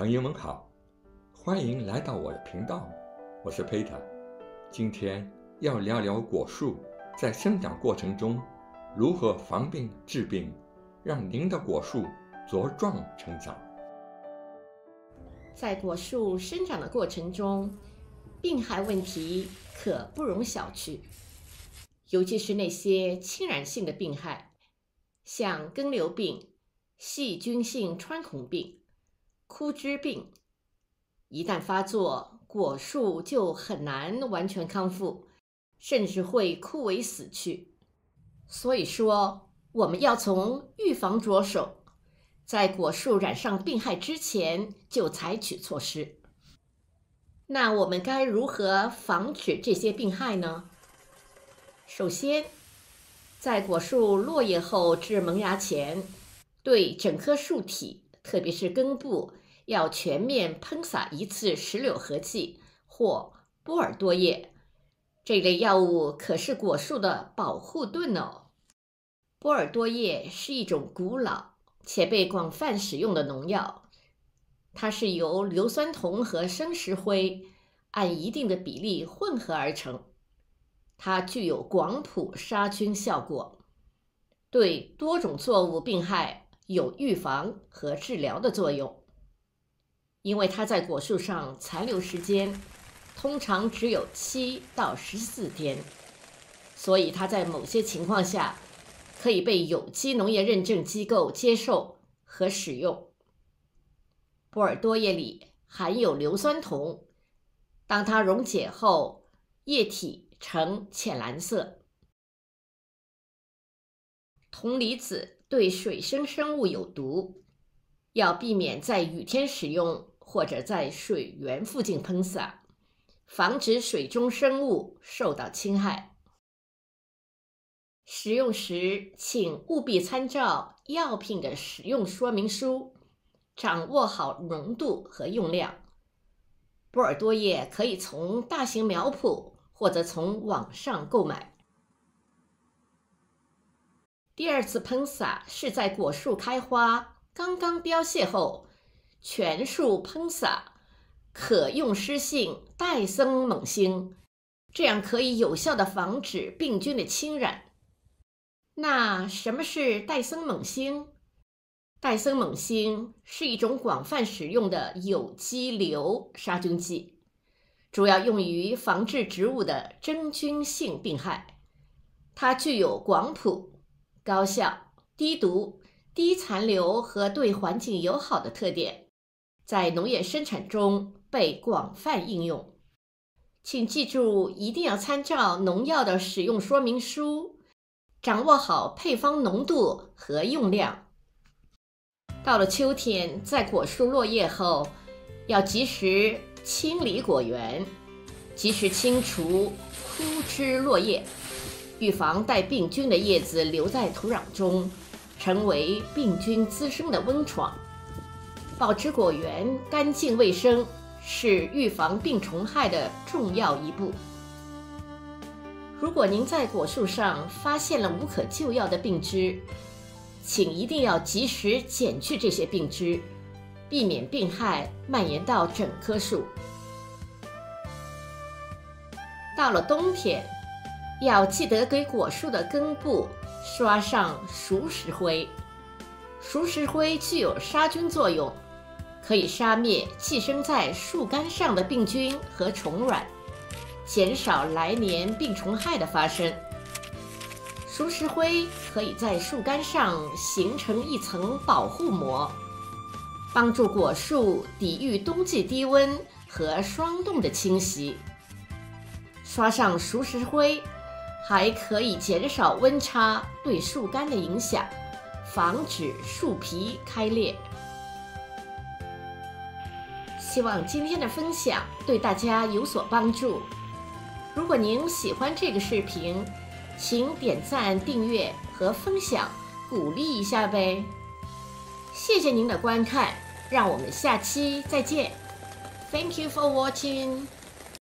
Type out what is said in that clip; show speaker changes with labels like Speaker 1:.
Speaker 1: 朋友们好，欢迎来到我的频道，我是 Peter。今天要聊聊果树在生长过程中如何防病治病，让您的果树茁壮成长。
Speaker 2: 在果树生长的过程中，病害问题可不容小觑，尤其是那些侵染性的病害，像根瘤病、细菌性穿孔病。枯枝病一旦发作，果树就很难完全康复，甚至会枯萎死去。所以说，我们要从预防着手，在果树染上病害之前就采取措施。那我们该如何防止这些病害呢？首先，在果树落叶后至萌芽前，对整棵树体，特别是根部。要全面喷洒一次石榴合剂或波尔多液，这类药物可是果树的保护盾哦。波尔多液是一种古老且被广泛使用的农药，它是由硫酸铜和生石灰按一定的比例混合而成，它具有广谱杀菌效果，对多种作物病害有预防和治疗的作用。因为它在果树上残留时间通常只有七到十四天，所以它在某些情况下可以被有机农业认证机构接受和使用。波尔多液里含有硫酸铜，当它溶解后，液体呈浅蓝色。铜离子对水生生物有毒，要避免在雨天使用。或者在水源附近喷洒，防止水中生物受到侵害。使用时，请务必参照药品的使用说明书，掌握好浓度和用量。波尔多液可以从大型苗圃或者从网上购买。第二次喷洒是在果树开花、刚刚凋谢后。全树喷洒可用湿性戴森锰锌，这样可以有效的防止病菌的侵染。那什么是戴森锰锌？戴森锰锌是一种广泛使用的有机硫杀菌剂，主要用于防治植物的真菌性病害。它具有广谱、高效、低毒、低残留和对环境友好的特点。在农业生产中被广泛应用，请记住一定要参照农药的使用说明书，掌握好配方浓度和用量。到了秋天，在果树落叶后，要及时清理果园，及时清除枯枝落叶，预防带病菌的叶子留在土壤中，成为病菌滋生的温床。保持果园干净卫生是预防病虫害的重要一步。如果您在果树上发现了无可救药的病枝，请一定要及时剪去这些病枝，避免病害蔓延到整棵树。到了冬天，要记得给果树的根部刷上熟石灰。熟石灰具有杀菌作用。可以杀灭寄生在树干上的病菌和虫卵，减少来年病虫害的发生。熟石灰可以在树干上形成一层保护膜，帮助果树抵御冬季低温和霜冻的侵袭。刷上熟石灰，还可以减少温差对树干的影响，防止树皮开裂。希望今天的分享对大家有所帮助。如果您喜欢这个视频，请点赞、订阅和分享，鼓励一下呗。谢谢您的观看，让我们下期再见。Thank you for watching.